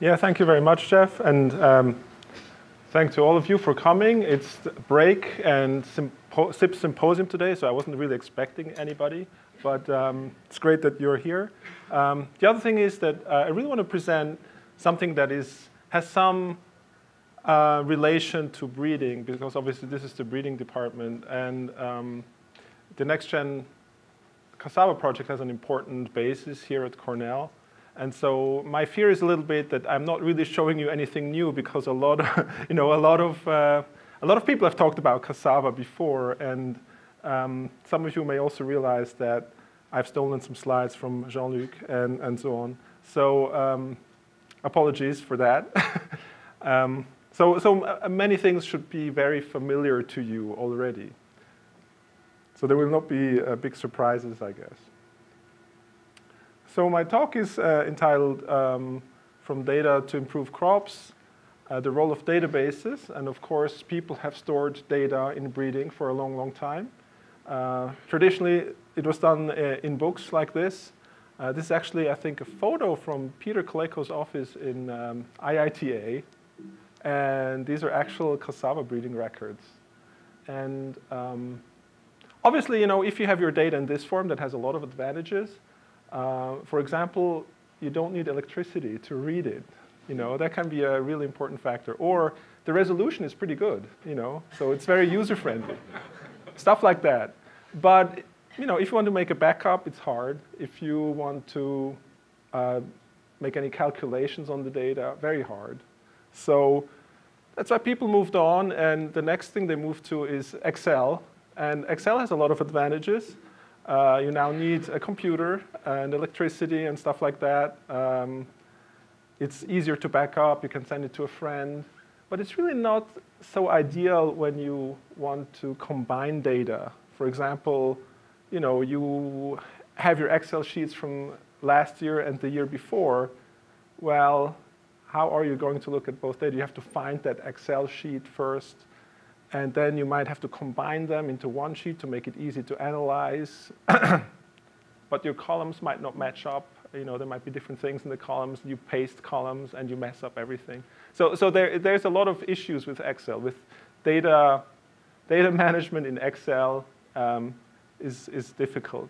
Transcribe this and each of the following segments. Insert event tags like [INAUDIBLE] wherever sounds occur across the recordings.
Yeah, thank you very much, Jeff. And um, thanks to all of you for coming. It's break and sympo SIP symposium today, so I wasn't really expecting anybody. But um, it's great that you're here. Um, the other thing is that uh, I really want to present something that is has some uh, relation to breeding, because obviously this is the breeding department. And um, the NextGen Cassava project has an important basis here at Cornell. And so my fear is a little bit that I'm not really showing you anything new because a lot of, [LAUGHS] you know, a lot of, uh, a lot of people have talked about cassava before. And um, some of you may also realize that I've stolen some slides from Jean-Luc and, and so on. So um, apologies for that. [LAUGHS] um, so so uh, many things should be very familiar to you already. So there will not be uh, big surprises, I guess. So my talk is uh, entitled um, From Data to Improve Crops, uh, the role of databases. And of course, people have stored data in breeding for a long, long time. Uh, traditionally, it was done uh, in books like this. Uh, this is actually, I think, a photo from Peter Kulakow's office in um, IITA. And these are actual cassava breeding records. And um, obviously, you know, if you have your data in this form, that has a lot of advantages. Uh, for example, you don't need electricity to read it. You know, that can be a really important factor. Or the resolution is pretty good, you know, so it's very user-friendly. [LAUGHS] Stuff like that. But, you know, if you want to make a backup, it's hard. If you want to uh, make any calculations on the data, very hard. So that's why people moved on, and the next thing they moved to is Excel. And Excel has a lot of advantages. Uh, you now need a computer and electricity and stuff like that. Um, it's easier to back up. You can send it to a friend. But it's really not so ideal when you want to combine data. For example, you know, you have your Excel sheets from last year and the year before. Well, how are you going to look at both data? You have to find that Excel sheet first and then you might have to combine them into one sheet to make it easy to analyze. [COUGHS] but your columns might not match up. You know, there might be different things in the columns. You paste columns and you mess up everything. So, so there, there's a lot of issues with Excel. With data, data [LAUGHS] management in Excel um, is, is difficult.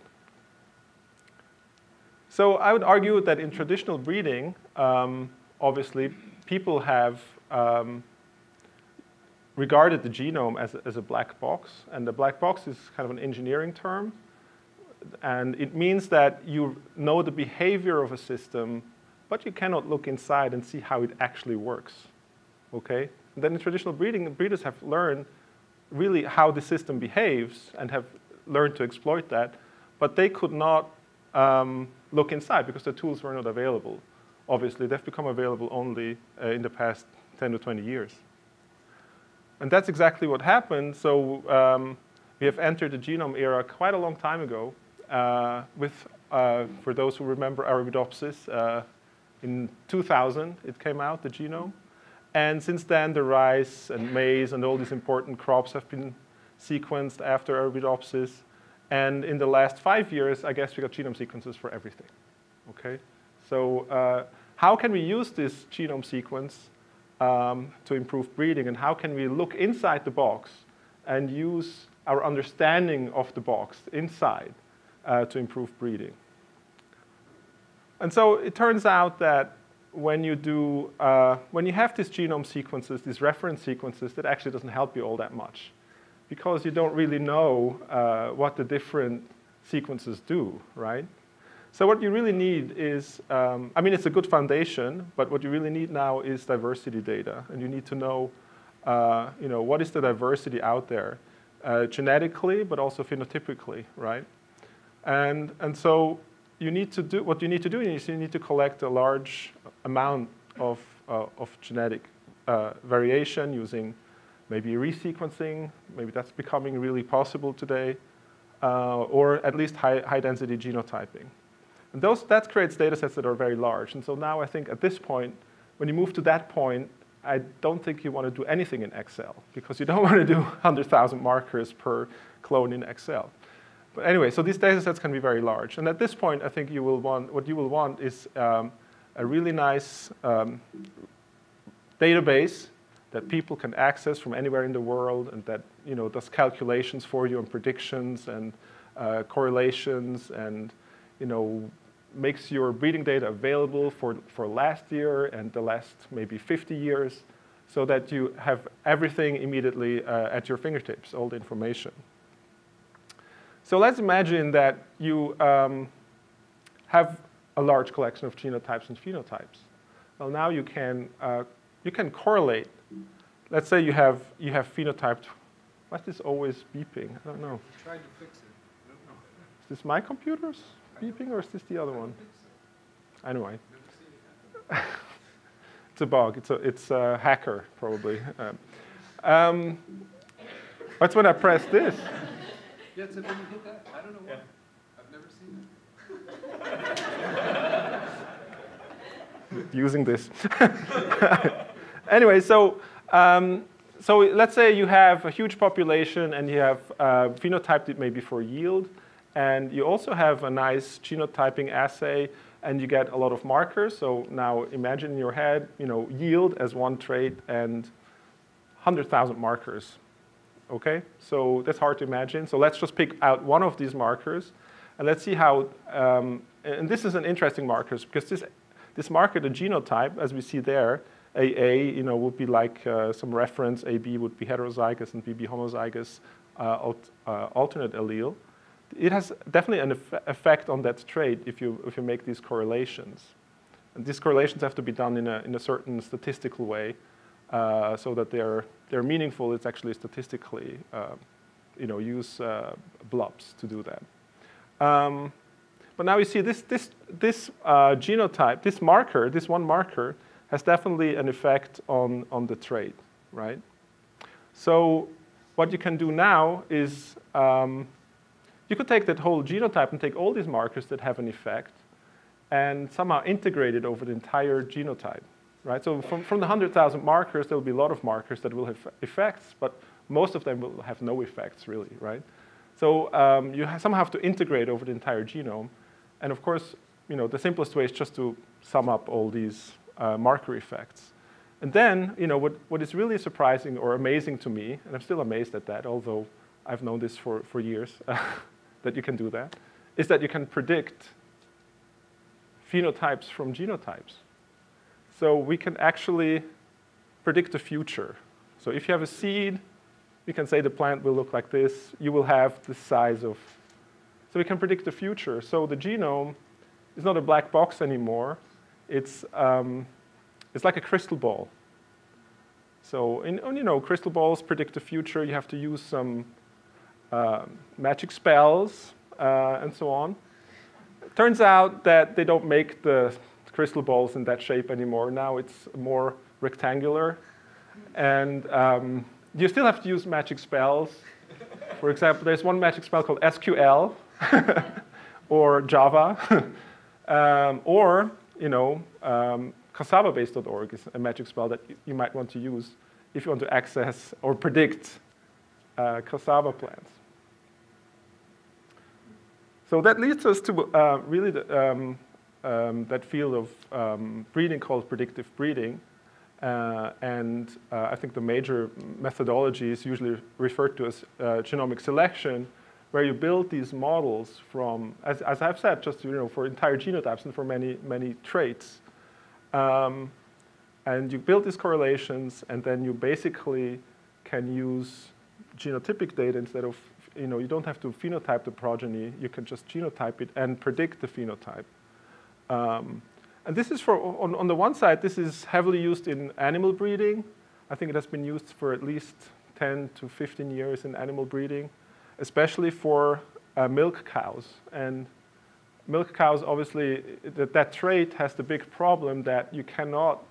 So I would argue that in traditional breeding, um, obviously, people have um, regarded the genome as a, as a black box. And the black box is kind of an engineering term. And it means that you know the behavior of a system, but you cannot look inside and see how it actually works. Okay? And then in traditional breeding, breeders have learned really how the system behaves and have learned to exploit that, but they could not um, look inside because the tools were not available. Obviously, they've become available only uh, in the past 10 to 20 years. And that's exactly what happened. So um, we have entered the genome era quite a long time ago uh, with, uh, for those who remember Arabidopsis, uh, in 2000 it came out, the genome. And since then, the rice and maize and all these important crops have been sequenced after Arabidopsis. And in the last five years, I guess we got genome sequences for everything. Okay? So uh, how can we use this genome sequence um, to improve breeding and how can we look inside the box and use our understanding of the box inside uh, to improve breeding. And so it turns out that when you do, uh, when you have these genome sequences, these reference sequences, that actually doesn't help you all that much because you don't really know uh, what the different sequences do, right? So what you really need is, um, I mean, it's a good foundation, but what you really need now is diversity data. And you need to know, uh, you know, what is the diversity out there, uh, genetically, but also phenotypically, right? And, and so you need to do, what you need to do is you need to collect a large amount of, uh, of genetic uh, variation using maybe resequencing, maybe that's becoming really possible today, uh, or at least high, high density genotyping. And those, that creates data sets that are very large. And so now I think at this point, when you move to that point, I don't think you want to do anything in Excel because you don't [LAUGHS] want to do 100,000 markers per clone in Excel. But anyway, so these data sets can be very large. And at this point, I think you will want, what you will want is um, a really nice um, database that people can access from anywhere in the world and that you know, does calculations for you and predictions and uh, correlations and you know, makes your breeding data available for, for last year and the last maybe 50 years so that you have everything immediately uh, at your fingertips, all the information. So let's imagine that you um, have a large collection of genotypes and phenotypes. Well, now you can, uh, you can correlate. Let's say you have, you have phenotyped. Why is this always beeping? I don't know. Tried to fix it. I don't know. Is this my computer's beeping or is this the other one? Anyway. [LAUGHS] it's a bug. It's a, it's a hacker, probably. Um, um, that's when I press this. Yeah, it's when you hit that. I don't know why. I've never seen it. using this. [LAUGHS] anyway, so um, so let's say you have a huge population and you have uh, phenotyped it maybe for yield, and you also have a nice genotyping assay, and you get a lot of markers. So now imagine in your head, you know, yield as one trait and 100,000 markers. Okay, so that's hard to imagine. So let's just pick out one of these markers, and let's see how. Um, and this is an interesting marker because this this marker, the genotype, as we see there, AA, you know, would be like uh, some reference. AB would be heterozygous and BB homozygous uh, alt, uh, alternate allele. It has definitely an eff effect on that trait if you if you make these correlations. And these correlations have to be done in a in a certain statistical way, uh, so that they're they're meaningful. It's actually statistically, uh, you know, use uh, BLUPs to do that. Um, but now you see this, this, this uh, genotype, this marker, this one marker, has definitely an effect on, on the trait, right? So what you can do now is um, you could take that whole genotype and take all these markers that have an effect and somehow integrate it over the entire genotype, right? So from, from the 100,000 markers, there will be a lot of markers that will have effects, but most of them will have no effects, really, right? So um, you somehow have to integrate over the entire genome. And of course, you know, the simplest way is just to sum up all these uh, marker effects. And then, you know, what, what is really surprising or amazing to me, and I'm still amazed at that, although I've known this for, for years, [LAUGHS] that you can do that, is that you can predict phenotypes from genotypes. So we can actually predict the future. So if you have a seed, we can say the plant will look like this. You will have the size of so we can predict the future. So the genome is not a black box anymore. It's, um, it's like a crystal ball. So in, you know, crystal balls predict the future. You have to use some uh, magic spells uh, and so on. Turns out that they don't make the crystal balls in that shape anymore. Now it's more rectangular. And um, you still have to use magic spells. For example, there's one magic spell called SQL, [LAUGHS] or Java, [LAUGHS] um, or you know, um, cassavabase.org is a magic spell that you might want to use if you want to access or predict uh, cassava plants. So that leads us to uh, really the, um, um, that field of um, breeding called predictive breeding. Uh, and uh, I think the major methodology is usually referred to as uh, genomic selection, where you build these models from, as, as I've said, just you know, for entire genotypes and for many, many traits. Um, and you build these correlations, and then you basically can use genotypic data instead of, you know, you don't have to phenotype the progeny, you can just genotype it and predict the phenotype. Um, and this is for, on, on the one side, this is heavily used in animal breeding. I think it has been used for at least 10 to 15 years in animal breeding especially for uh, milk cows. And milk cows, obviously, that, that trait has the big problem that you cannot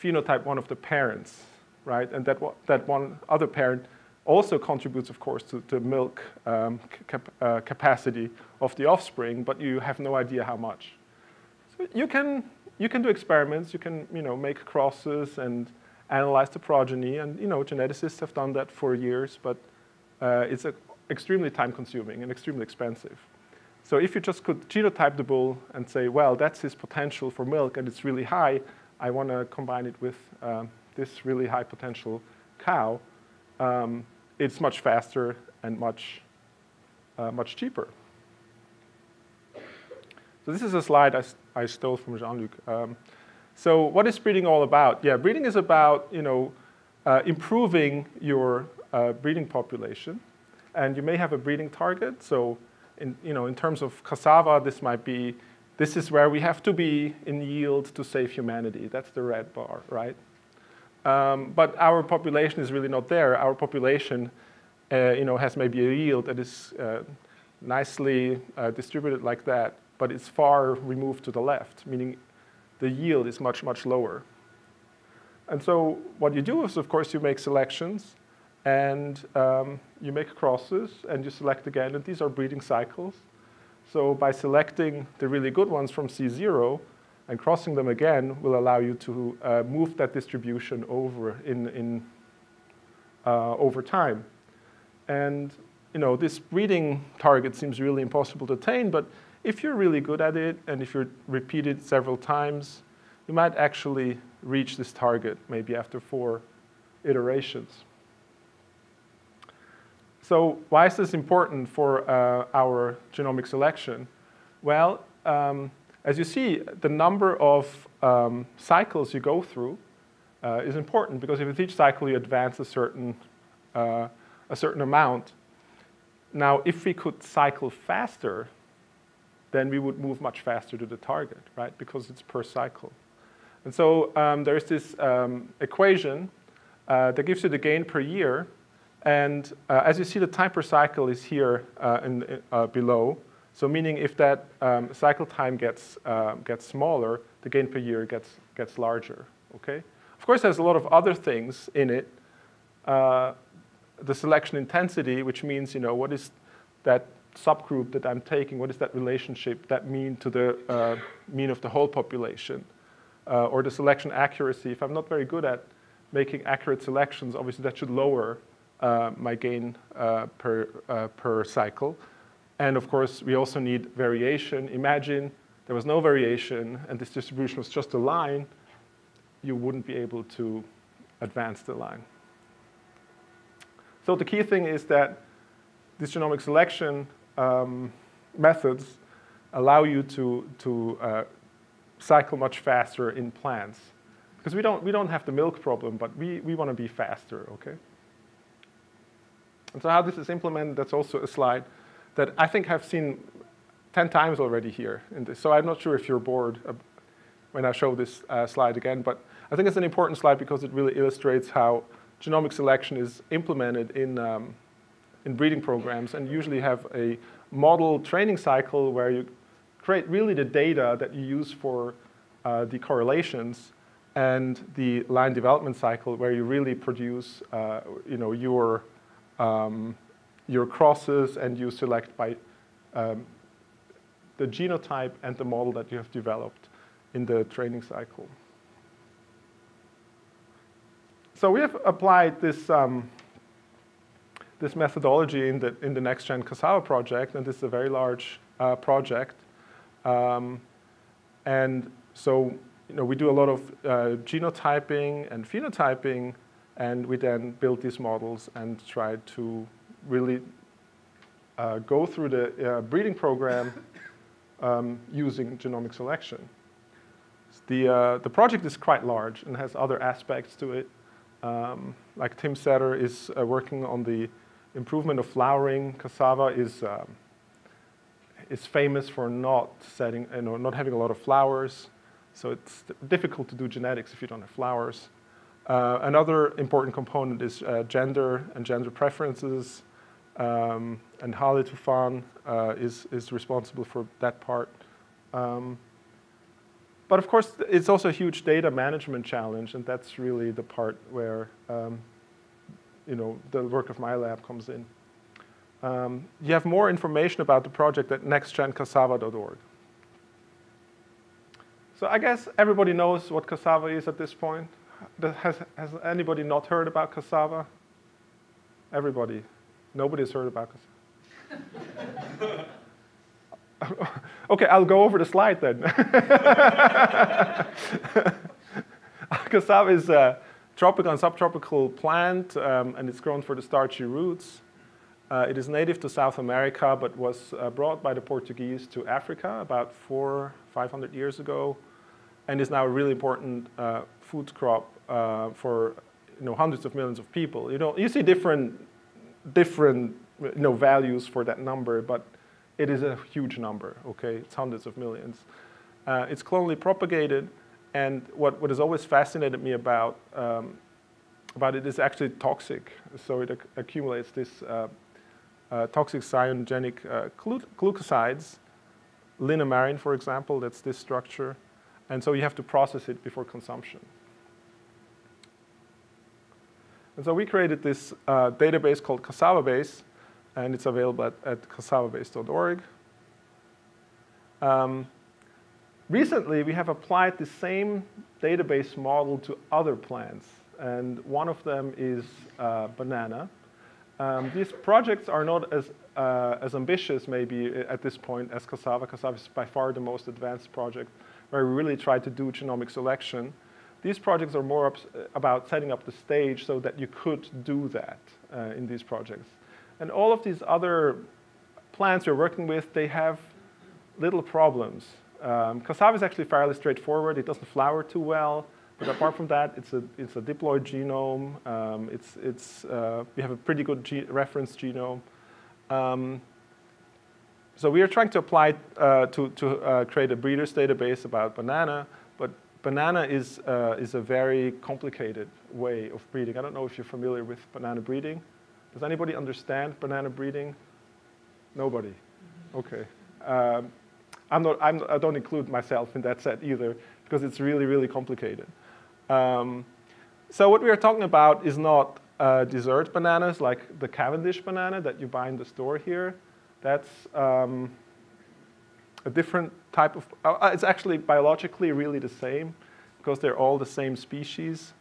phenotype one of the parents, right? And that, that one other parent also contributes, of course, to the milk um, cap uh, capacity of the offspring, but you have no idea how much. So you can, you can do experiments, you can you know, make crosses and analyze the progeny, and you know, geneticists have done that for years, but uh, it's a extremely time consuming and extremely expensive. So if you just could genotype the bull and say, well, that's his potential for milk and it's really high, I want to combine it with um, this really high potential cow, um, it's much faster and much, uh, much cheaper. So this is a slide I, I stole from Jean-Luc. Um, so what is breeding all about? Yeah, breeding is about, you know, uh, improving your uh, breeding population. And you may have a breeding target. So in, you know, in terms of cassava, this might be, this is where we have to be in yield to save humanity. That's the red bar, right? Um, but our population is really not there. Our population uh, you know, has maybe a yield that is uh, nicely uh, distributed like that, but it's far removed to the left, meaning the yield is much, much lower. And so what you do is, of course, you make selections and um, you make crosses and you select again, and these are breeding cycles. So by selecting the really good ones from C0 and crossing them again will allow you to uh, move that distribution over in, in uh, over time. And you know, this breeding target seems really impossible to attain, but if you're really good at it and if you repeat it several times, you might actually reach this target maybe after four iterations. So why is this important for uh, our genomic selection? Well, um, as you see, the number of um, cycles you go through uh, is important because if with each cycle you advance a certain, uh, a certain amount. Now, if we could cycle faster, then we would move much faster to the target, right? Because it's per cycle. And so um, there's this um, equation uh, that gives you the gain per year. And uh, as you see, the time per cycle is here uh, in, uh, below. So meaning if that um, cycle time gets, uh, gets smaller, the gain per year gets, gets larger, okay? Of course, there's a lot of other things in it. Uh, the selection intensity, which means, you know, what is that subgroup that I'm taking, what is that relationship that mean to the uh, mean of the whole population? Uh, or the selection accuracy, if I'm not very good at making accurate selections, obviously that should lower uh, my gain uh, per, per cycle. And of course, we also need variation. Imagine there was no variation and this distribution was just a line, you wouldn't be able to advance the line. So the key thing is that these genomic selection um, methods allow you to, to uh, cycle much faster in plants. Because we don't, we don't have the milk problem, but we, we want to be faster, okay? And so how this is implemented, that's also a slide that I think I've seen 10 times already here. So I'm not sure if you're bored when I show this uh, slide again, but I think it's an important slide because it really illustrates how genomic selection is implemented in, um, in breeding programs and usually have a model training cycle where you create really the data that you use for uh, the correlations and the line development cycle where you really produce uh, you know, your, um, your crosses and you select by um, the genotype and the model that you have developed in the training cycle. So we have applied this, um, this methodology in the, in the NextGen Cassava project, and this is a very large uh, project. Um, and so you know, we do a lot of uh, genotyping and phenotyping, and we then build these models and try to really uh, go through the uh, breeding program [LAUGHS] um, using genomic selection. The, uh, the project is quite large and has other aspects to it. Um, like Tim Setter is uh, working on the improvement of flowering. Cassava is um, is famous for not setting, you know, not having a lot of flowers. So it's difficult to do genetics if you don't have flowers. Uh, another important component is uh, gender and gender preferences. Um, and Hale Tufan uh, is, is responsible for that part. Um, but of course, it's also a huge data management challenge, and that's really the part where um, you know, the work of my lab comes in. Um, you have more information about the project at nextgencassava.org. So I guess everybody knows what cassava is at this point. Has, has anybody not heard about cassava? Everybody. Nobody's heard about cassava. [LAUGHS] okay, I'll go over the slide then. [LAUGHS] Cassava is a tropical and subtropical plant, um, and it's grown for the starchy roots. Uh, it is native to South America, but was uh, brought by the Portuguese to Africa about four, 500 years ago, and is now a really important uh, food crop uh, for you know, hundreds of millions of people. You know, you see different, different you know, values for that number, but it is a huge number, okay? It's hundreds of millions. Uh, it's clonally propagated, and what, what has always fascinated me about, um, about it is actually toxic. So it ac accumulates this uh, uh, toxic cyanogenic uh, glucosides, linamarin, for example, that's this structure. And so you have to process it before consumption. And so we created this uh, database called CassavaBase, and it's available at, at cassavabase.org. Um, recently, we have applied the same database model to other plants, and one of them is uh, banana. Um, these projects are not as, uh, as ambitious, maybe, at this point as cassava. Cassava is by far the most advanced project, where we really try to do genomic selection. These projects are more about setting up the stage so that you could do that uh, in these projects. And all of these other plants you're working with, they have little problems. Um, cassava is actually fairly straightforward. It doesn't flower too well. But apart from that, it's a, it's a diploid genome. Um, it's, it's, uh, we have a pretty good ge reference genome. Um, so we are trying to apply uh, to, to uh, create a breeders database about banana, banana is, uh, is a very complicated way of breeding. I don't know if you're familiar with banana breeding. Does anybody understand banana breeding? Nobody. Okay. Um, I'm not, I'm, I don't include myself in that set either because it's really, really complicated. Um, so what we are talking about is not uh, dessert bananas like the Cavendish banana that you buy in the store here. That's um, a different type of, uh, uh it's actually biologically really the same because they're all the same species.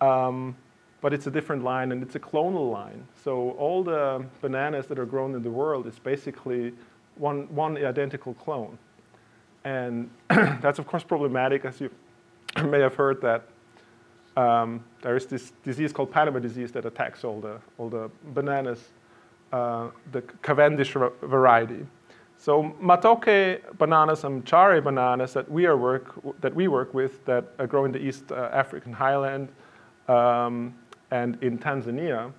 Um, but it's a different line and it's a clonal line. So all the bananas that are grown in the world is basically one, one identical clone. And [CLEARS THROAT] that's of course problematic as you [CLEARS THROAT] may have heard that um, there is this disease called Panama disease that attacks all the, all the bananas, uh, the Cavendish variety. So matoke bananas and chari bananas that we, are work, that we work with that grow in the East uh, African highland um, and in Tanzania,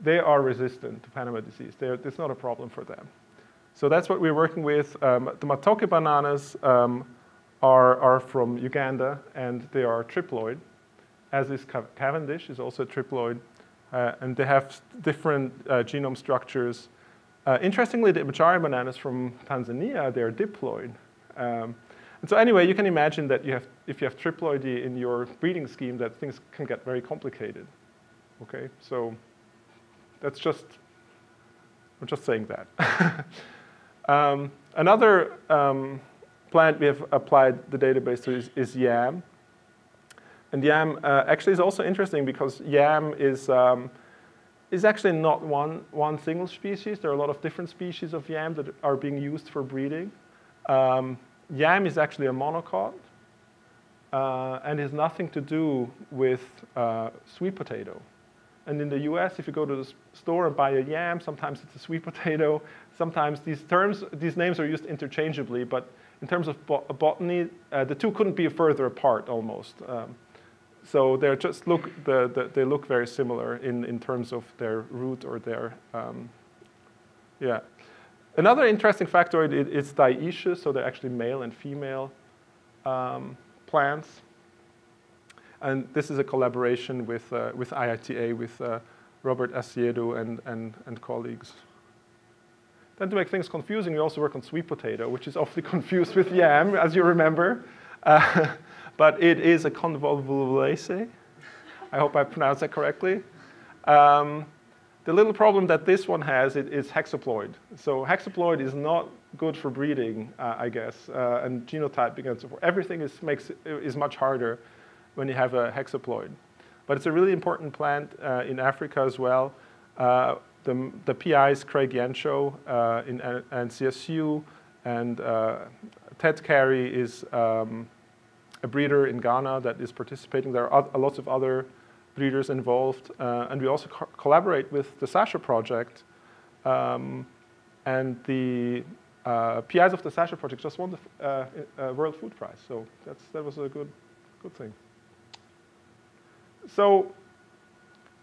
they are resistant to Panama disease. They're, it's not a problem for them. So that's what we're working with. Um, the Matoke bananas um, are, are from Uganda, and they are triploid, as is Cavendish, is also triploid. Uh, and they have different uh, genome structures. Uh, interestingly, the Mchare bananas from Tanzania, they're diploid. Um, and so anyway, you can imagine that you have, if you have triploidy in your breeding scheme, that things can get very complicated. Okay, so that's just, I'm just saying that. [LAUGHS] um, another um, plant we have applied the database to is, is yam. And yam uh, actually is also interesting because yam is, um, is actually not one, one single species. There are a lot of different species of yam that are being used for breeding. Um, yam is actually a monocot uh, and has nothing to do with uh, sweet potato. And in the US, if you go to the store and buy a yam, sometimes it's a sweet [LAUGHS] potato. Sometimes these terms, these names are used interchangeably, but in terms of botany, uh, the two couldn't be further apart almost. Um, so they're just look, the, the, they look very similar in, in terms of their root or their, um, yeah. Another interesting factoid is dioecious, so they're actually male and female um, plants. And this is a collaboration with, uh, with IITA, with uh, Robert Asiedu and, and, and colleagues. Then to make things confusing, we also work on sweet potato, which is [LAUGHS] often confused with yam, as you remember. Uh, but it is a convolvulaceae. I hope I pronounced that correctly. Um, the little problem that this one has it is hexaploid. So hexaploid is not good for breeding, uh, I guess, uh, and genotyping and so forth. Everything is, makes, is much harder when you have a hexaploid. But it's a really important plant uh, in Africa as well. Uh, the, the PIs, Craig Yencho uh, in, CSU, And uh, Ted Carey is um, a breeder in Ghana that is participating. There are lots of other breeders involved. Uh, and we also co collaborate with the Sasha project. Um, and the uh, PIs of the Sasha project just won the uh, uh, World Food Prize. So that's, that was a good, good thing. So,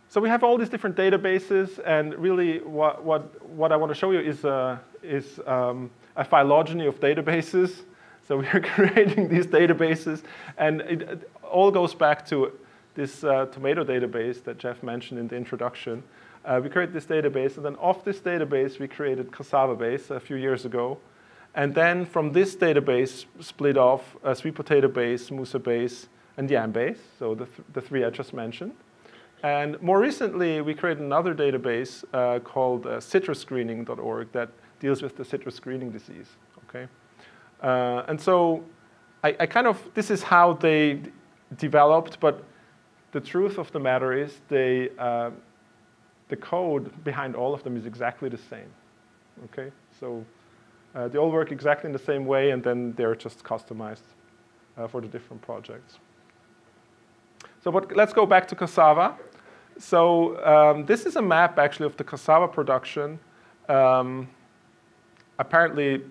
so we have all these different databases, and really what, what, what I want to show you is, uh, is um, a phylogeny of databases. So [LAUGHS] we are creating these databases, and it, it all goes back to this uh, tomato database that Jeff mentioned in the introduction. Uh, we created this database, and then off this database, we created cassava base a few years ago. And then from this database, split off a sweet potato base, musa base, and yam base, so the, th the three I just mentioned. And more recently, we created another database uh, called uh, citrusgreening.org that deals with the citrus greening disease, okay? Uh, and so I, I, kind of, this is how they developed, but the truth of the matter is they, uh, the code behind all of them is exactly the same. Okay, so uh, they all work exactly in the same way, and then they're just customized uh, for the different projects. So, but let's go back to cassava. So um, this is a map actually of the cassava production. Um, apparently,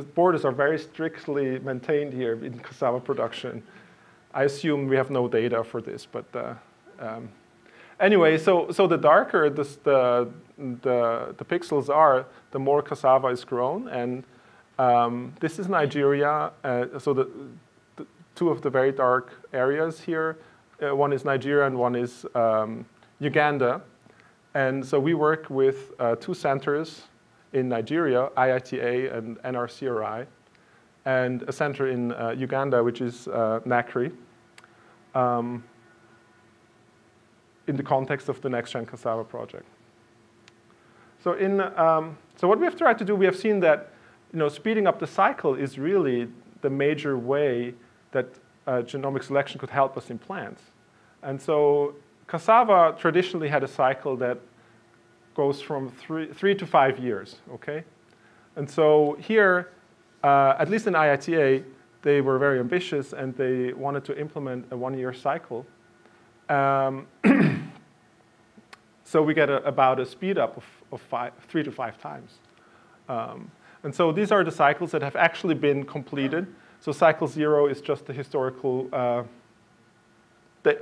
the borders are very strictly maintained here in cassava production. I assume we have no data for this, but uh, um, Anyway, so, so the darker this, the, the, the pixels are, the more cassava is grown. And um, this is Nigeria. Uh, so the, the, two of the very dark areas here, uh, one is Nigeria and one is um, Uganda. And so we work with uh, two centers in Nigeria, IITA and NRCRI, and a center in uh, Uganda, which is uh, NACRI. Um, in the context of the next-gen cassava project. So, in, um, so what we have tried to do, we have seen that you know, speeding up the cycle is really the major way that uh, genomic selection could help us in plants. And so cassava traditionally had a cycle that goes from three, three to five years, okay? And so here, uh, at least in IITA, they were very ambitious and they wanted to implement a one-year cycle. Um, [CLEARS THROAT] so we get a, about a speed up of, of five, three to five times. Um, and so these are the cycles that have actually been completed. So cycle zero is just the historical uh,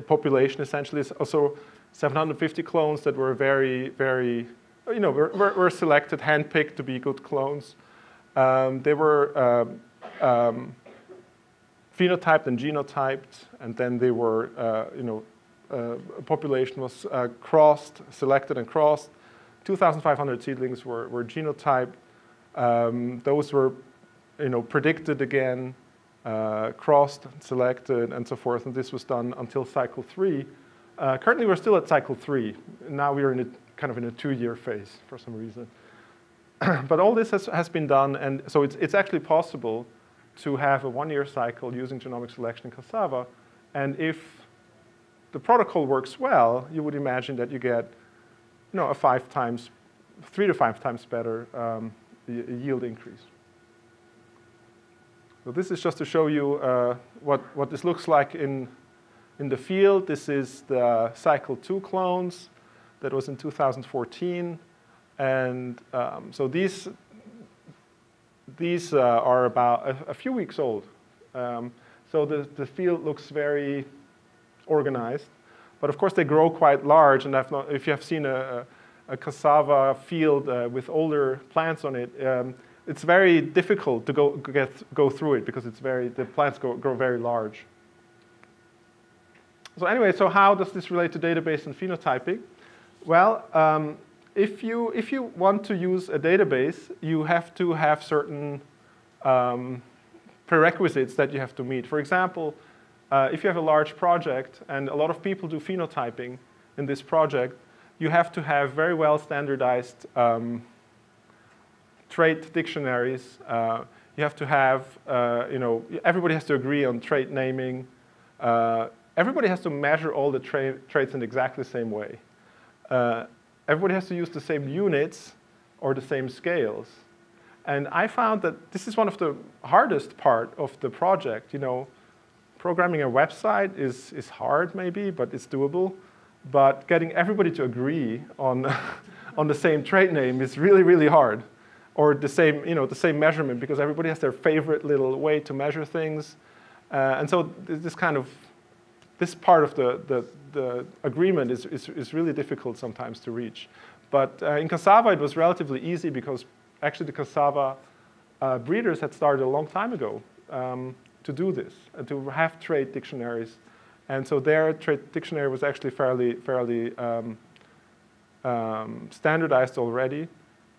population, essentially. Also 750 clones that were very, very, you know, were, were, selected, handpicked to be good clones. Um, they were um, um, phenotyped and genotyped, and then they were, uh, you know, uh, population was uh, crossed, selected and crossed. 2,500 seedlings were, were genotyped. Um, those were you know, predicted again, uh, crossed, selected, and so forth. And this was done until cycle three. Uh, currently, we're still at cycle three. Now we're in a kind of in a two-year phase for some reason. [CLEARS THROAT] but all this has, has been done, and so it's, it's actually possible to have a one-year cycle using genomic selection in cassava. And if the protocol works well, you would imagine that you get you know, a five times, three to five times better um, yield increase. So this is just to show you uh, what, what this looks like in, in the field. This is the cycle two clones that was in 2014. And um, so these, these uh, are about a, a, few weeks old. Um, so the, the field looks very organized. But of course, they grow quite large. And not, if you have seen a, a cassava field uh, with older plants on it, um, it's very difficult to go, get, go through it because it's very, the plants go, grow very large. So anyway, so how does this relate to database and phenotyping? Well, um, if, you, if you want to use a database, you have to have certain um, prerequisites that you have to meet. For example, uh, if you have a large project and a lot of people do phenotyping in this project, you have to have very well standardized um, trait dictionaries. Uh, you have to have, uh, you know, everybody has to agree on trait naming. Everybody has to measure all the tra traits in exactly the same way. Uh, everybody has to use the same units or the same scales. And I found that this is one of the hardest part of the project. You know, programming a website is, is hard maybe, but it's doable. But getting everybody to agree on, [LAUGHS] on the same trait name is really, really hard. Or the same, you know, the same measurement because everybody has their favorite little way to measure things. Uh, and so this kind of, this part of the, the, the agreement is, is, is really difficult sometimes to reach. But uh, in cassava, it was relatively easy because actually the cassava uh, breeders had started a long time ago um, to do this, uh, to have trait dictionaries. And so their trait dictionary was actually fairly, fairly um, um, standardized already.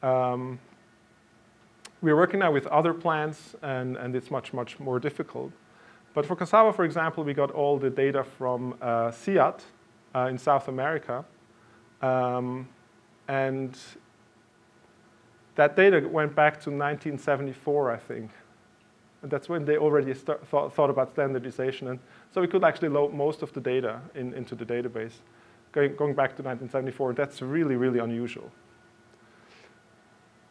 Um, we're working now with other plants, and, and it's much, much more difficult. But for cassava, for example, we got all the data from uh, uh, in South America. Um, and that data went back to 1974, I think. And that's when they already thought, about standardization. And so we could actually load most of the data in, into the database going, going back to 1974. That's really, really unusual.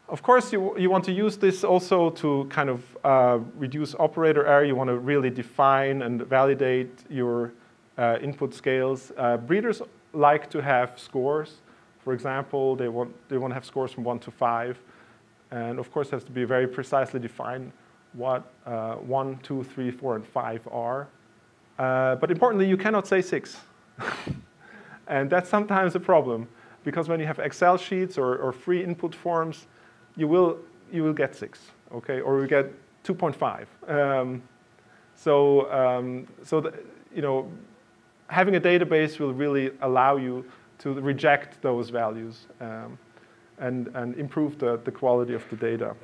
Of course, you, you want to use this also to kind of uh, reduce operator error. You want to really define and validate your uh, input scales. Uh, breeders like to have scores. For example, they want, they want to have scores from 1 to 5. And of course, it has to be very precisely defined what uh, 1, 2, 3, 4, and 5 are. Uh, but importantly, you cannot say 6. [LAUGHS] and that's sometimes a problem, because when you have Excel sheets or, or free input forms, you will, you will get 6, okay? Or you get 2.5. Um, so um, so the, you know, having a database will really allow you to reject those values. Um, and, and improve the, the quality of the data.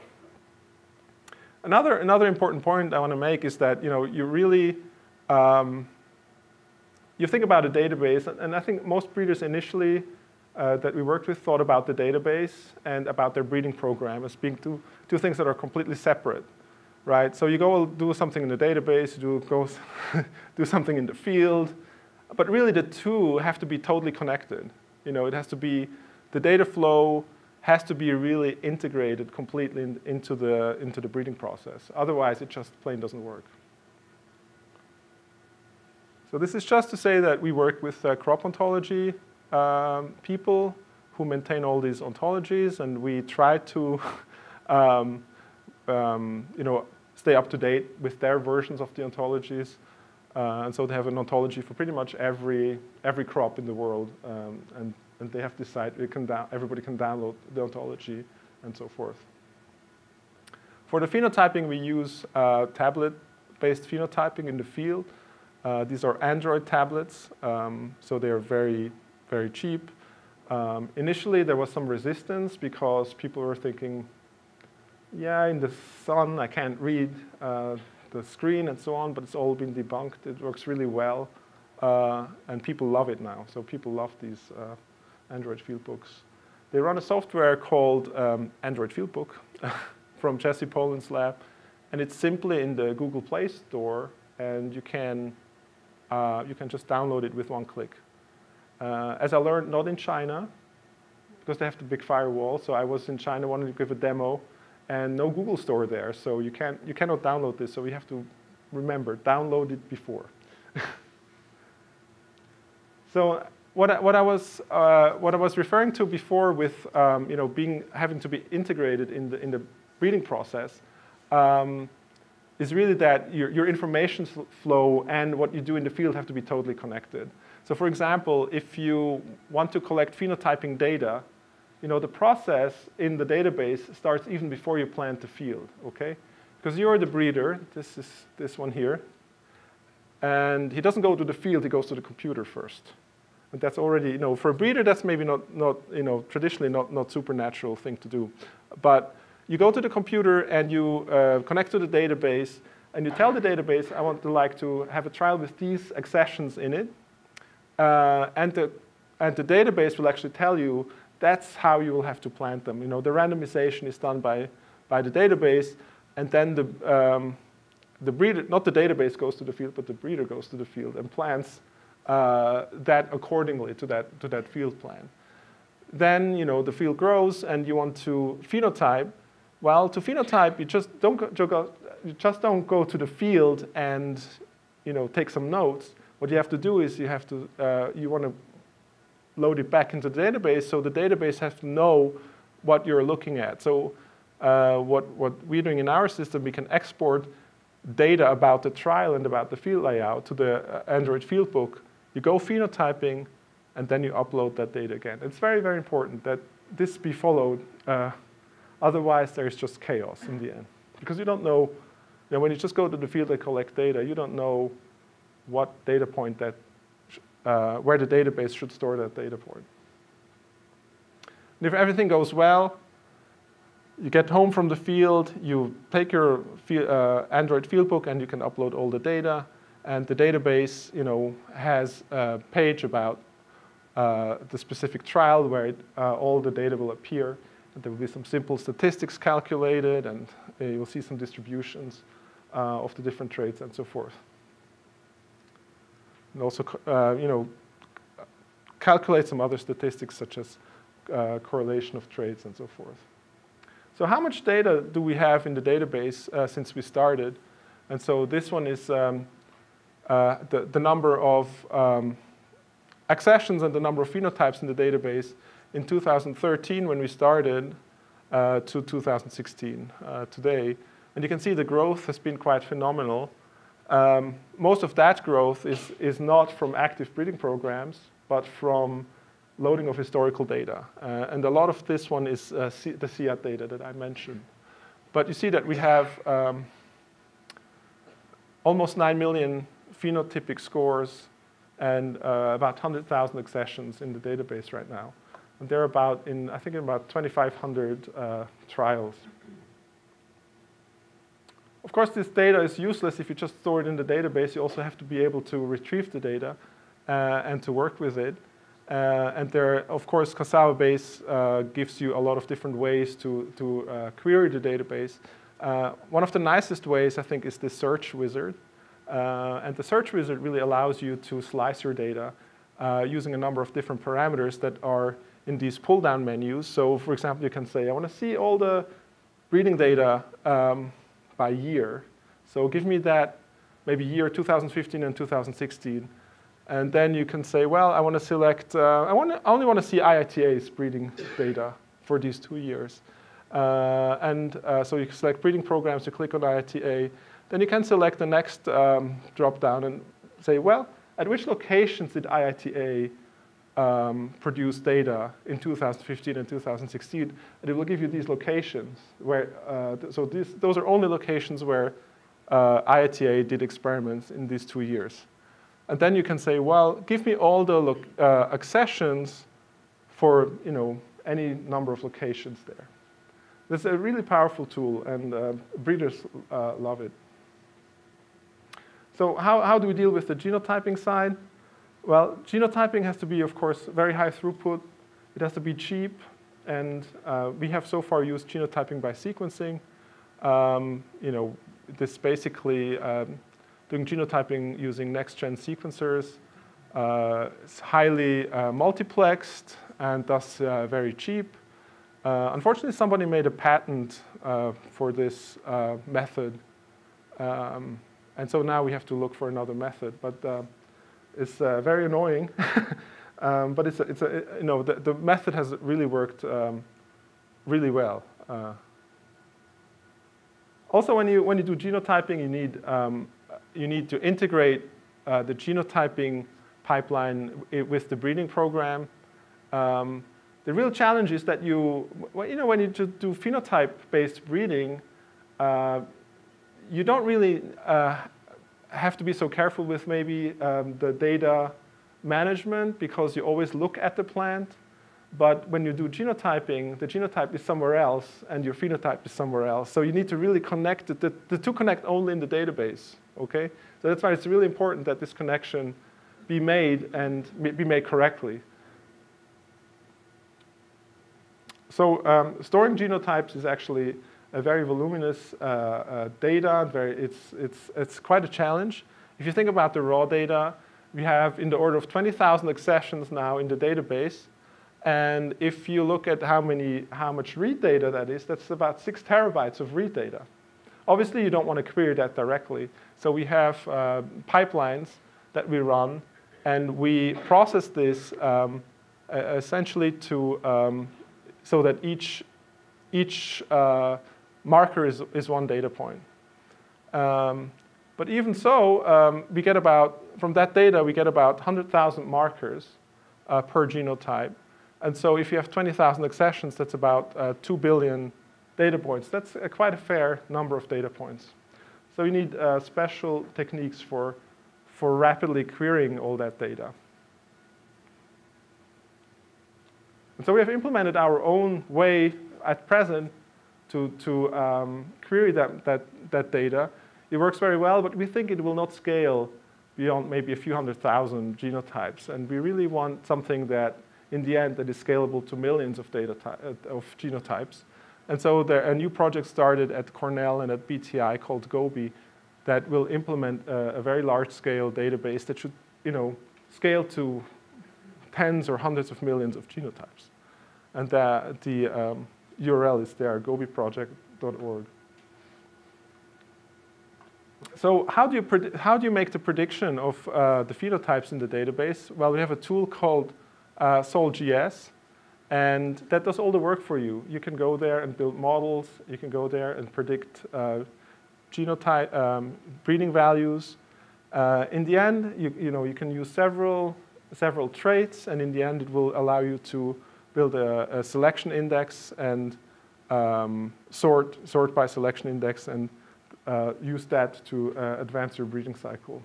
Another, another important point I want to make is that you, know, you really, um, you think about a database, and I think most breeders initially uh, that we worked with thought about the database and about their breeding program as being two, two things that are completely separate, right? So you go do something in the database, you do, go [LAUGHS] do something in the field, but really the two have to be totally connected. You know, it has to be the data flow has to be really integrated completely in, into, the, into the breeding process. Otherwise, it just plain doesn't work. So this is just to say that we work with uh, crop ontology um, people who maintain all these ontologies, and we try to [LAUGHS] um, um, you know, stay up to date with their versions of the ontologies. Uh, and so they have an ontology for pretty much every, every crop in the world. Um, and and they have to decide, can everybody can download the ontology and so forth. For the phenotyping, we use uh, tablet-based phenotyping in the field. Uh, these are Android tablets, um, so they are very, very cheap. Um, initially, there was some resistance because people were thinking, yeah, in the sun, I can't read uh, the screen and so on, but it's all been debunked. It works really well, uh, and people love it now. So people love these uh, Android Fieldbooks. They run a software called um, Android Fieldbook [LAUGHS] from Jesse Poland's lab, and it's simply in the Google Play Store, and you can, uh, you can just download it with one click. Uh, as I learned, not in China, because they have the big firewall, so I was in China wanting to give a demo, and no Google Store there, so you, can't, you cannot download this, so we have to remember, download it before. [LAUGHS] so what I, what I was uh, what I was referring to before with um, you know being having to be integrated in the in the breeding process um, is really that your, your information flow and what you do in the field have to be totally connected. So for example, if you want to collect phenotyping data, you know the process in the database starts even before you plant the field, okay? Because you're the breeder. This is this one here, and he doesn't go to the field. He goes to the computer first. And that's already, you know, for a breeder, that's maybe not, not you know, traditionally not, not supernatural thing to do. But you go to the computer and you uh, connect to the database and you tell the database, I want to like to have a trial with these accessions in it. Uh, and, the, and the database will actually tell you that's how you will have to plant them. You know, the randomization is done by, by the database and then the, um, the breeder, not the database goes to the field, but the breeder goes to the field and plants uh, that accordingly to that, to that field plan. Then you know, the field grows and you want to phenotype. Well, to phenotype, you just don't go, you just don't go to the field and you know, take some notes. What you have to do is you have to, uh, you want to load it back into the database, so the database has to know what you're looking at. So uh, what, what we're doing in our system, we can export data about the trial and about the field layout to the uh, Android field book. You go phenotyping, and then you upload that data again. It's very, very important that this be followed. Uh, otherwise, there's just chaos in the end. Because you don't know, you know, when you just go to the field and collect data, you don't know what data point that, uh, where the database should store that data point. And if everything goes well, you get home from the field, you take your uh, Android fieldbook and you can upload all the data. And the database you know, has a page about uh, the specific trial where it, uh, all the data will appear. And there will be some simple statistics calculated and uh, you'll see some distributions uh, of the different traits and so forth. And also, uh, you know, calculate some other statistics such as correlation of traits and so forth. So how much data do we have in the database uh, since we started? And so this one is um, uh, the, the number of um, accessions and the number of phenotypes in the database in 2013 when we started uh, to 2016 uh, today. And you can see the growth has been quite phenomenal. Um, most of that growth is, is not from active breeding programs, but from loading of historical data. Uh, and a lot of this one is uh, the CIAT data that I mentioned. But you see that we have um, almost 9 million phenotypic scores and uh, about 100,000 accessions in the database right now. And they're about in, I think, in about 2,500 uh, trials. Of course, this data is useless if you just store it in the database. You also have to be able to retrieve the data uh, and to work with it. Uh, and there, of course, Cassava Base uh, gives you a lot of different ways to, to uh, query the database. Uh, one of the nicest ways, I think, is the search wizard. Uh, and the search wizard really allows you to slice your data using a number of different parameters that are in these pull-down menus. So, for example, you can say, I want to see all the breeding data um, by year. So give me that maybe year 2015 and 2016. And then you can say, well, I want to select, uh, I, want to, I only want to see IITA's breeding data for these two years. Uh, and uh, so you select breeding programs, you click on IITA. Then you can select the next um, drop down and say, well, at which locations did IITA um, produce data in 2015 and 2016? And it will give you these locations. Where, uh, so these, those are only locations where uh, IITA did experiments in these two years. And then you can say, well, give me all the uh, accessions for you know, any number of locations there. This is a really powerful tool, and uh, breeders uh, love it. So how, how do we deal with the genotyping side? Well, genotyping has to be, of course, very high throughput. It has to be cheap, and uh, we have so far used genotyping by sequencing. Um, you know, this basically um, doing genotyping using next-gen sequencers. Uh, it's highly uh, multiplexed and thus uh, very cheap. Uh, unfortunately, somebody made a patent uh, for this method. Um, and so now we have to look for another method. But it's very annoying. [LAUGHS] um, but it's a, it's a, you know, the, the method has really worked um, really well. also, when you, when you do genotyping, you need um, you need to integrate uh, the genotyping pipeline with the breeding program. Um, the real challenge is that you, you know, when you do phenotype-based breeding, uh, you don't really uh, have to be so careful with maybe um, the data management because you always look at the plant. But when you do genotyping, the genotype is somewhere else and your phenotype is somewhere else. So you need to really connect. The, the two connect only in the database, okay? So that's why it's really important that this connection be made and be made correctly. So um, storing genotypes is actually a very voluminous uh, uh, data. Very, it's, it's, it's quite a challenge. If you think about the raw data, we have in the order of 20,000 accessions now in the database. And if you look at how, many, how much read data that is, that's about six terabytes of read data. Obviously, you don't want to query that directly. So we have uh, pipelines that we run, and we process this um, essentially to, um, so that each, each uh, marker is, is one data point. Um, but even so, um, we get about, from that data, we get about 100,000 markers uh, per genotype. And so if you have 20,000 accessions, that's about uh, 2 billion data points. That's a quite a fair number of data points. So you need uh, special techniques for, for rapidly querying all that data. And so we have implemented our own way at present to, to um, query that, that, that data. It works very well, but we think it will not scale beyond maybe a few hundred thousand genotypes. And we really want something that, in the end, that is scalable to millions of, data uh, of genotypes. And so there, a new project started at Cornell and at BTI called GOBii that will implement a, a very large-scale database that should, you know, scale to tens or hundreds of millions of genotypes. And the, the um, URL is there, gobiiproject.org. So how do you, how do you make the prediction of uh, the phenotypes in the database? Well, we have a tool called uh, SolGS, and that does all the work for you. You can go there and build models. You can go there and predict uh, genotype, um, breeding values. Uh, in the end, you, you, know, you can use several, several traits, and in the end, it will allow you to build a, a selection index and um, sort, sort by selection index and uh, use that to uh, advance your breeding cycle.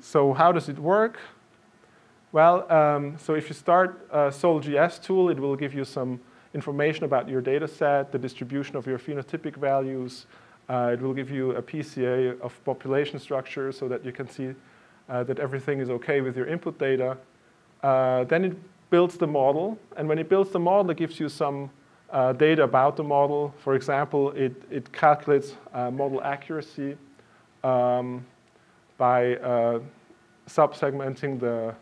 So how does it work? Well, um, so if you start a SolGS tool, it will give you some information about your data set, the distribution of your phenotypic values. Uh, it will give you a PCA of population structure so that you can see uh, that everything is okay with your input data. Uh, then it builds the model, and when it builds the model, it gives you some uh, data about the model. For example, it, it calculates uh, model accuracy um, by uh, subsegmenting the,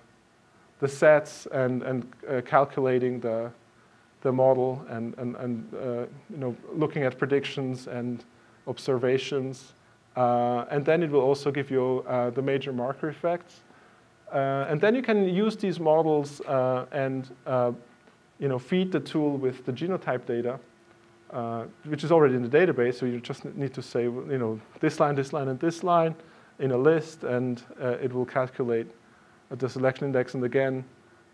the sets and, and uh, calculating the, the model and, and, and uh, you know, looking at predictions and observations. Uh, and then it will also give you the major marker effects. And then you can use these models and you know, feed the tool with the genotype data, uh, which is already in the database. So you just need to say, you know, this line, this line, and this line in a list, and uh, it will calculate the selection index. And again,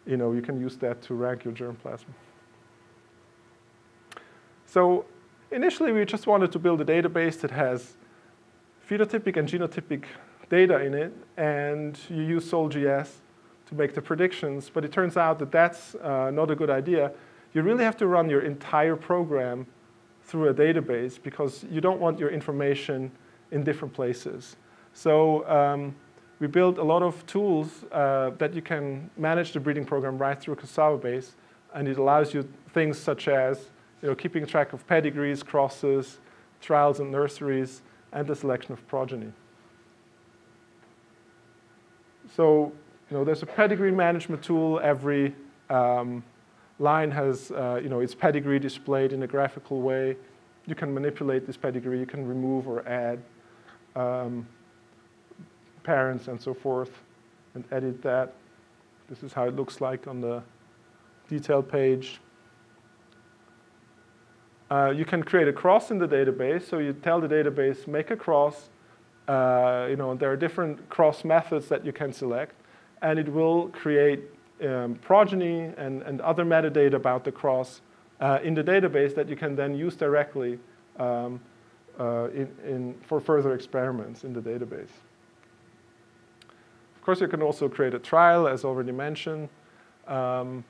you know, you can use that to rank your germplasm. So initially, we just wanted to build a database that has phenotypic and genotypic data in it, and you use SolGS to make the predictions, but it turns out that that's uh, not a good idea. You really have to run your entire program through a database because you don't want your information in different places. So um, we built a lot of tools uh, that you can manage the breeding program right through Cassava base, and it allows you things such as you know, keeping track of pedigrees, crosses, trials and nurseries, and the selection of progeny. So you know, there's a pedigree management tool. Every um, line has uh, you know, its pedigree displayed in a graphical way. You can manipulate this pedigree. You can remove or add um, parents and so forth and edit that. This is how it looks like on the detail page. Uh, you can create a cross in the database. So you tell the database, make a cross. Uh, you know, there are different cross methods that you can select and it will create um, progeny and, and other metadata about the cross uh, in the database that you can then use directly um, uh, in, in, for further experiments in the database. Of course, you can also create a trial, as already mentioned. Um,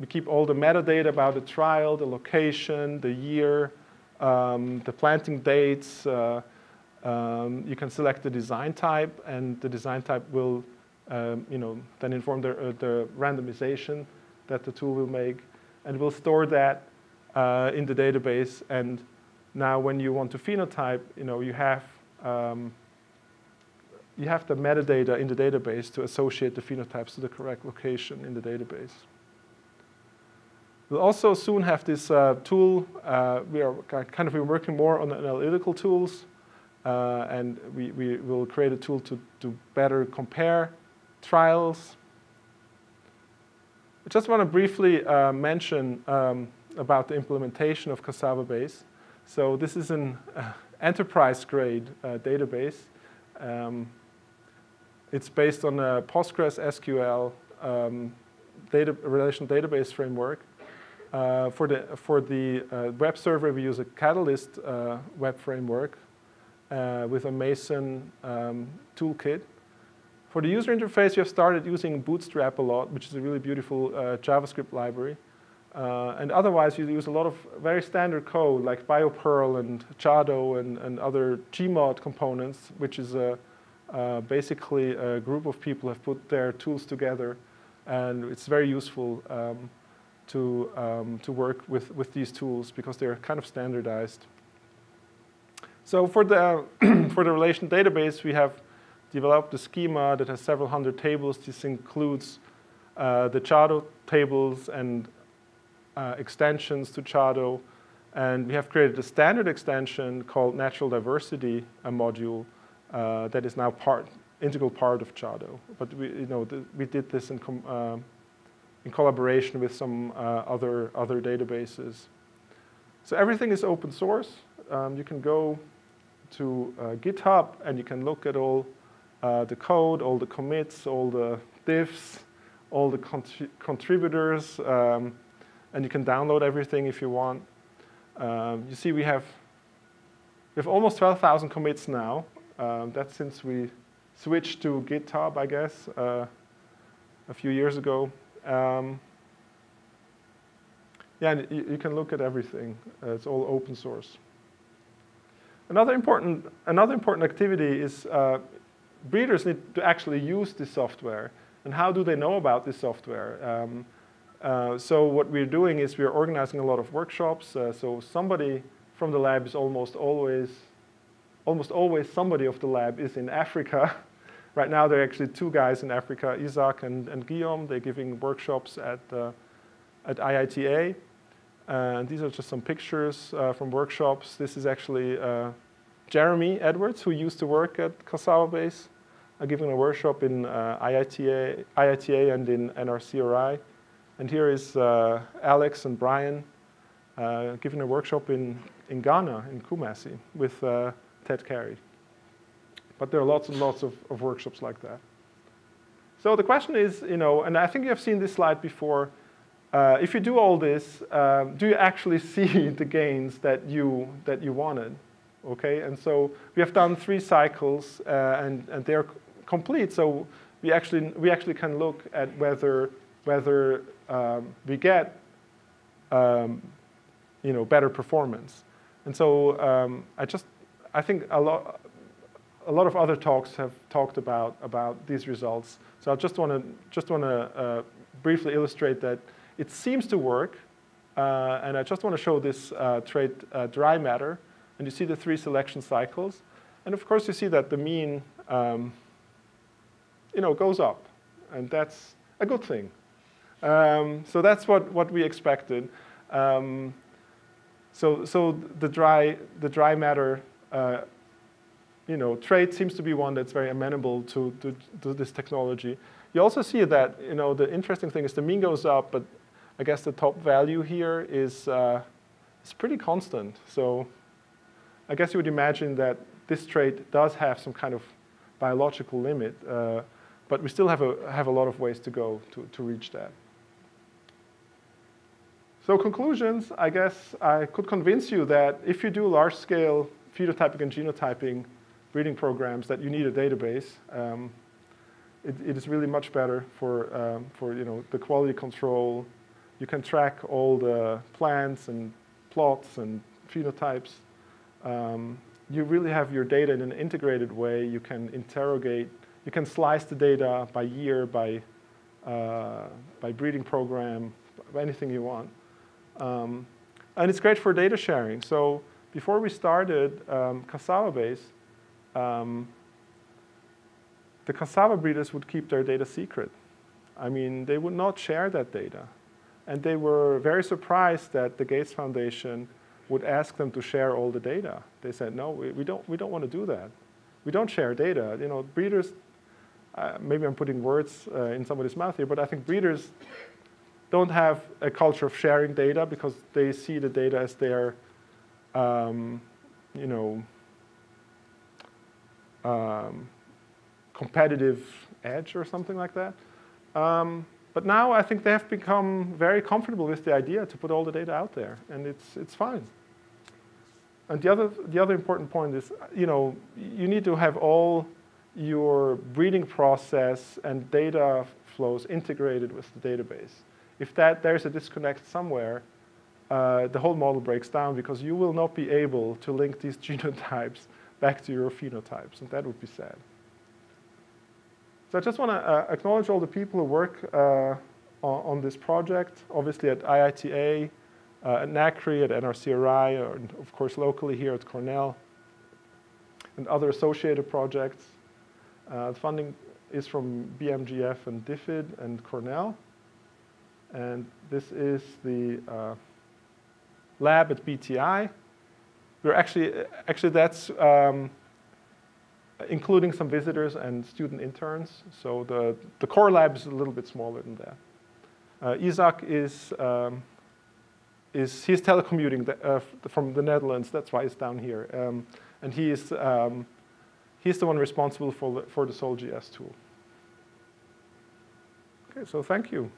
we keep all the metadata about the trial, the location, the year, um, the planting dates. Uh, um, you can select the design type, and the design type will um, you know, then inform the, uh, the randomization that the tool will make. And we'll store that uh, in the database. And now when you want to phenotype, you know, you have um, you have the metadata in the database to associate the phenotypes to the correct location in the database. We'll also soon have this uh, tool. Uh, we are kind of working more on analytical tools, uh, and we, we will create a tool to, to better compare trials. I just want to briefly uh, mention um, about the implementation of Cassava Base. So this is an uh, enterprise-grade uh, database. Um, it's based on a Postgres SQL um, data, relational database framework. Uh, for the, for the uh, web server, we use a Catalyst web framework uh, with a Mason um, toolkit. For the user interface, we have started using Bootstrap a lot, which is a really beautiful uh, JavaScript library. Uh, and otherwise, you use a lot of very standard code like BioPerl and Chado and, and other Gmod components, which is a, uh, basically a group of people have put their tools together. And it's very useful um, to, um, to work with, with these tools because they're kind of standardized. So for the, [CLEARS THROAT] for the relation database, we have developed a schema that has several hundred tables. This includes uh, the Chado tables and uh, extensions to Chado. And we have created a standard extension called Natural Diversity a module uh, that is now part, integral part of Chado. But we, you know, the, we did this in, uh, in collaboration with some uh, other, other databases. So everything is open source. Um, you can go to uh, GitHub and you can look at all uh, the code, all the commits, all the diffs, all the contributors, um, and you can download everything if you want. Um, you see we have, we have almost 12,000 commits now. Um, that's since we switched to GitHub, I guess, uh, a few years ago. Um, yeah, you, you, can look at everything. Uh, it's all open source. Another important, another important activity is uh, breeders need to actually use this software. And how do they know about this software? Um, uh, so what we're doing is we're organizing a lot of workshops. Uh, so somebody from the lab is almost always, almost always somebody of the lab is in Africa. [LAUGHS] right now there are actually two guys in Africa, Isaac and, and Guillaume. They're giving workshops at, uh, at IITA. And these are just some pictures uh, from workshops. This is actually uh, Jeremy Edwards, who used to work at Cassava Base, uh, giving a workshop in IITA, IITA and in NRCRI. And here is Alex and Brian giving a workshop in, in Ghana, in Kumasi, with Ted Carey. But there are lots and lots of, of workshops like that. So the question is, you know, and I think you have seen this slide before, uh, if you do all this, uh, do you actually [LAUGHS] see the gains that you, that you wanted? Okay, and so we have done three cycles uh, and, and they're complete. So we actually, we actually can look at whether, whether um, we get um, you know, better performance. And so um, I just, I think a lot, a lot of other talks have talked about, about these results. So I just want to just want to uh, briefly illustrate that it seems to work. Uh, and I just want to show this uh, trait uh, dry matter. And you see the three selection cycles. And of course, you see that the mean um, you know, goes up. And that's a good thing. Um, so that's what, what we expected. Um, so, so the dry, the dry matter, uh, you know, trait seems to be one that's very amenable to, to, to, this technology. You also see that, you know, the interesting thing is the mean goes up, but I guess the top value here is, uh, pretty constant. So I guess you would imagine that this trait does have some kind of biological limit, uh, but we still have a, have a lot of ways to go to, to reach that. So conclusions, I guess I could convince you that if you do large-scale phenotyping and genotyping breeding programs, that you need a database. Um, it, it is really much better for, um, for you know, the quality control, you can track all the plants and plots and phenotypes. Um, you really have your data in an integrated way. You can interrogate, you can slice the data by year, by, uh, by breeding program, anything you want. Um, and it's great for data sharing. So before we started um, Cassava Base, um, the cassava breeders would keep their data secret. I mean, they would not share that data. And they were very surprised that the Gates Foundation would ask them to share all the data. They said, no, we, we don't, we don't want to do that. We don't share data. You know, breeders, uh, maybe I'm putting words uh, in somebody's mouth here, but I think breeders don't have a culture of sharing data because they see the data as their, um, you know, um, competitive edge or something like that. Um, but now I think they have become very comfortable with the idea to put all the data out there, and it's, it's fine. And the other, the other important point is, you know, you need to have all your breeding process and data flows integrated with the database. If that, there's a disconnect somewhere, uh, the whole model breaks down because you will not be able to link these [LAUGHS] genotypes back to your phenotypes, and that would be sad. So I just want to uh, acknowledge all the people who work uh, on, this project, obviously at IITA, uh, at NaCRRI, at NRCRI, and of course locally here at Cornell, and other associated projects. Uh, the funding is from BMGF and DFID and Cornell. And this is the uh, lab at BTI. We're actually, actually that's um, including some visitors and student interns. So the, the core lab is a little bit smaller than that. Uh, Isaac is, um, is he's telecommuting the, uh, from the Netherlands. That's why he's down here. Um, and he is, um, he's the one responsible for the, for the SolGS tool. Okay, so thank you.